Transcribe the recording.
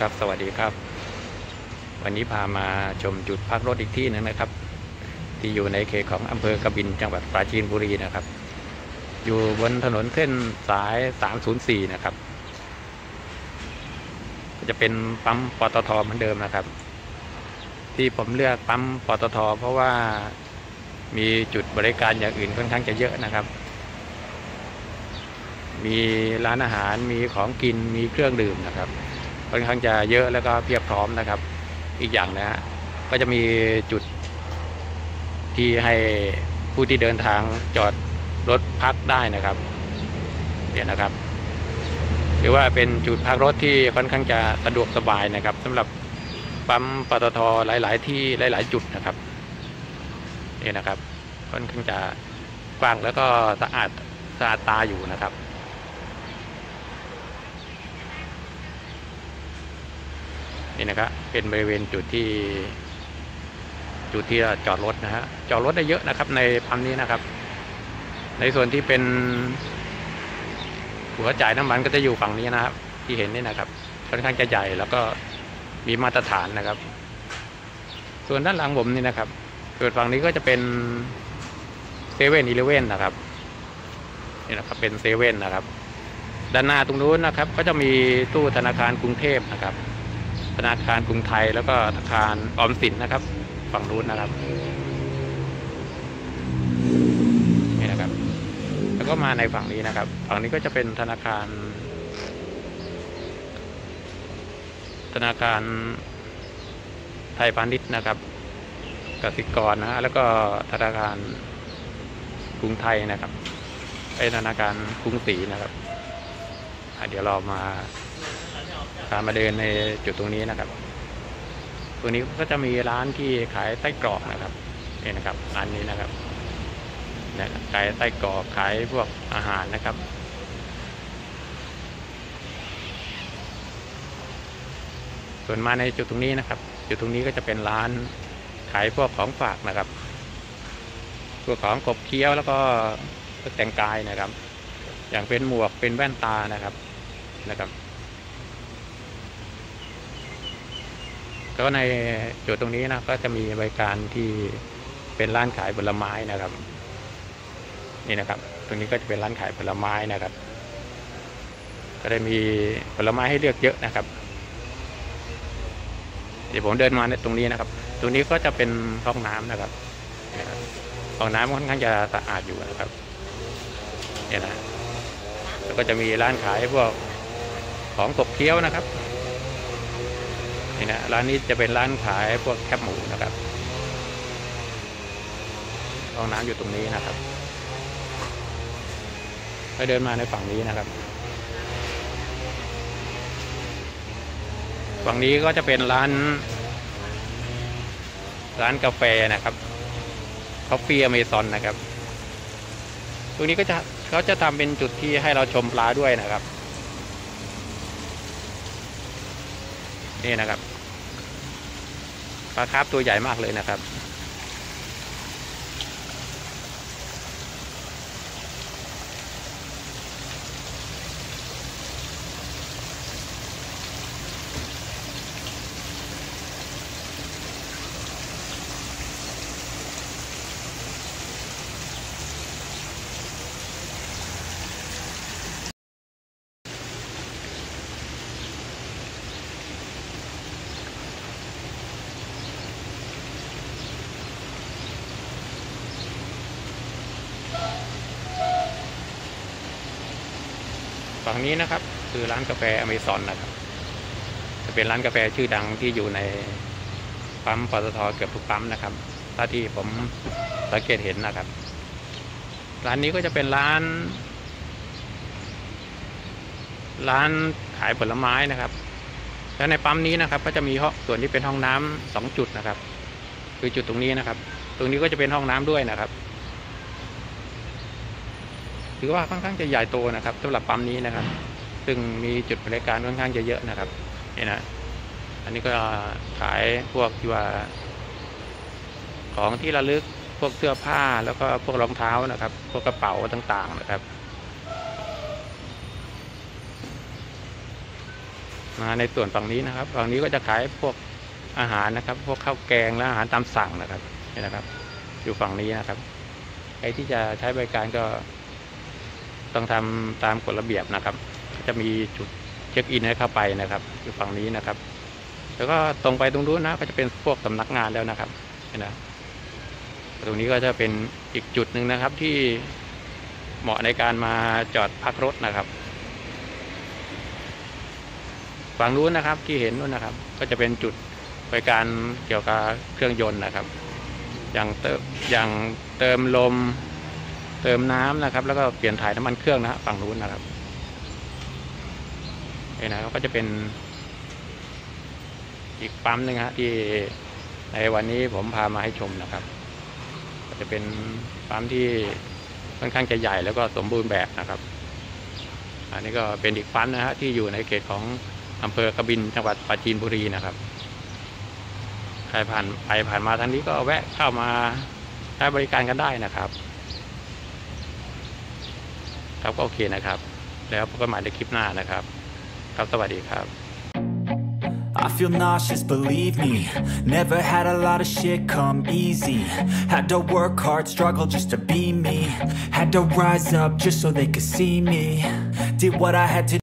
ครับสวัสดีครับ วันนี้พามาชมจุดพักรถอีกที่หนึงนะครับ ที่อยู่ในเขตของอำเภอกบินจังหวัดปราจีนบุรีนะครับ อยู่บนถนนเส้นสาย 304 นะครับ จะเป็นปั๊มปตทเหมือนเดิมนะครับ ที่ผมเลือกปั๊มปตท เพราะว่ามีจุดบริการอย่างอื่นค่อนข้างจะเยอะนะครับ มีร้านอาหารมีของกินมีเครื่องดื่มนะครับ ค่อนข้างจะเยอะแล้วก็เพียบพร้อมนะครับ อีกอย่างนะฮะก็จะมีจุดที่ให้ผู้ที่เดินทางจอดรถพักได้นะครับเนี่ยนะครับหรือว่าเป็นจุดพักรถที่ค่อนข้างจะสะดวกสบายนะครับสำหรับปั๊มปตทหลาย ๆ ที่หลาย ๆ จุดนะครับเนี่ยนะครับ ค่อนข้างจะกว้างแล้วก็สะอาดสะอาดตาอยู่นะครับ นี่นะครับ เป็นบริเวณจุดที่ จุดที่จอดรถนะฮะจอดรถได้เยอะนะครับ ในปั๊มนี้นะครับ ในส่วนที่เป็น หัวจ่ายน้ำมันก็จะอยู่ฝั่งนี้นะครับ ที่เห็นนี่นะครับค่อนข้างจะใหญ่แล้วก็มีมาตรฐานนะครับ ส่วนด้านหลังผมนี่นะครับส่วนฝั่งนี้ก็จะเป็นเซเว่นอีเลเว่นนะครับนี่นะครับเป็นเซเว่นนะครับ ด้านหน้าตรงนู้นนะครับ ก็จะมีตู้ธนาคารกรุงเทพนะครับ ธนาคารกรุงไทยแล้วก็ธนาคารออมสินนะครับ ฝั่งนู้นนะครับนี่นะครับ แล้วก็มาในฝั่งนี้นะครับ ฝั่งนี้ก็จะเป็นธนาคาร ธนาคารไทยพาณิชย์นะครับกสิกรนะฮะแล้วก็ธนาคารกรุงไทยนะครับไอธนาคารกรุงศรีนะครับเดี๋ยวเรามา พามาเดินในจุดตรงนี้นะครับ ตรงนี้ก็จะมีร้านที่ขายไส้กรอกนะครับนี่นะครับร้านนี้นะครับเนี่ยขายไส้กรอกขายพวกอาหารนะครับส่วนมาในจุดตรงนี้นะครับ จุดตรงนี้ก็จะเป็นร้านขายพวกของฝากนะครับพวกของกบเคี้ยวแล้วก็แต่งกายนะครับ อย่างเป็นหมวกเป็นแว่นตานะครับนะครับ ก็ในจุดตรงนี้นะก็จะมีบริการที่เป็นร้านขายผลไม้นะครับ นี่นะครับ ตรงนี้ก็จะเป็นร้านขายผลไม้นะครับ ก็ได้มีผลไม้ให้เลือกเยอะนะครับ เดี๋ยวผมเดินมาในตรงนี้นะครับ ตรงนี้ก็จะเป็นห้องน้ำนะครับห้องน้ำค่อนข้างจะสะอาดอยู่นะครับเนี่ยนะแล้วก็จะมีร้านขายพวกของกบเคี้ยวนะครับ นี่นะร้านนี้จะเป็นร้านขายพวกแคบหมูนะครับห้องน้ำอยู่ตรงนี้นะครับก็เดินมาในฝั่งนี้นะครับ ฝั่งนี้ก็จะเป็นร้าน ร้านกาแฟนะครับคอฟฟี่อเมซอนนะครับ ตรงนี้ก็จะเขาจะทำเป็นจุดที่ให้เราชมปลาด้วยนะครับ นี่นะครับ ปลาคาร์ฟตัวใหญ่มากเลยนะครับ ฝั่งนี้นะครับ คือร้านกาแฟอเมซอนนะครับ จะเป็นร้านกาแฟชื่อดังที่อยู่ในปั๊มปตทเกือบทุกปั๊มนะครับถ้าที่ผมสังเกตเห็นนะครับ ร้านนี้ก็จะเป็นร้าน ร้านขายผลไม้นะครับแล้วในปั๊มนี้นะครับ ก็จะมีห้องส่วนที่เป็นห้องน้ำสองจุดนะครับ คือจุดตรงนี้นะครับ ตรงนี้ก็จะเป็นห้องน้ำด้วยนะครับ ถือว่าค่อนข้างจะใหญ่โตนะครับสำหรับปั๊มนี้นะครับ ซึ่งมีจุดบริการค่อนข้างจะเยอะนะครับนี่นะอันนี้ก็ขายพวกที่ว่า ของที่ระลึกพวกเสื้อผ้าแล้วก็พวกรองเท้านะครับ พวกกระเป๋าต่างๆนะครับมาในส่วนฝั่งนี้นะครับฝั่งนี้ก็จะขายพวกอาหารนะครับ พวกข้าวแกงและอาหารตามสั่งนะครับนี่นะครับ อยู่ฝั่งนี้นะครับใครที่จะใช้บริการก็ ต้องทำตามกฎระเบียบนะครับ จะมีจุดเช็คอินให้เข้าไปนะครับอยู่ฝั่งนี้นะครับ แล้วก็ตรงไปตรงนู้นนะก็จะเป็นพวกสำนักงานแล้วนะครับนี่นะตรงนี้ก็จะเป็นอีกจุดหนึ่งนะครับที่เหมาะในการมาจอดพักรถนะครับ ฝั่งนู้นนะครับที่เห็นนู้นนะครับ ก็จะเป็นจุดบริการเกี่ยวกับเครื่องยนต์นะครับ อย่างเติมอย่างเติมลม เติมน้ำนะครับ แล้วก็เปลี่ยนถ่ายน้ำมันเครื่องนะฮะฝั่งนู้นนะครับนี่นะครับก็จะเป็น อีกปั๊มหนึงฮะที่ในวันนี้ผมพามาให้ชมนะครับ ก็จะเป็นปั๊มที่ค่อนข้างจะใหญ่แล้วก็สมบูรณ์แบบนะครับ อันนี้ก็เป็นอีกปั๊มนะฮะที่อยู่ในเขตของอำเภอกบินจังหวัดปราจีนบุรีนะครับใครผ่านไปผ่านมาทางนี้ก็แวะเข้ามาใช้บริการกันได้นะครับ ครับก็โอเคนะครับ แล้วพบกันใหม่ในคลิปหน้านะครับ ครับสวัสดีครับ I feel nauseous, believe me Never had a lot of shit come easy Had to work hard, struggle just to be me Had to rise up just so they could see me Did what I had to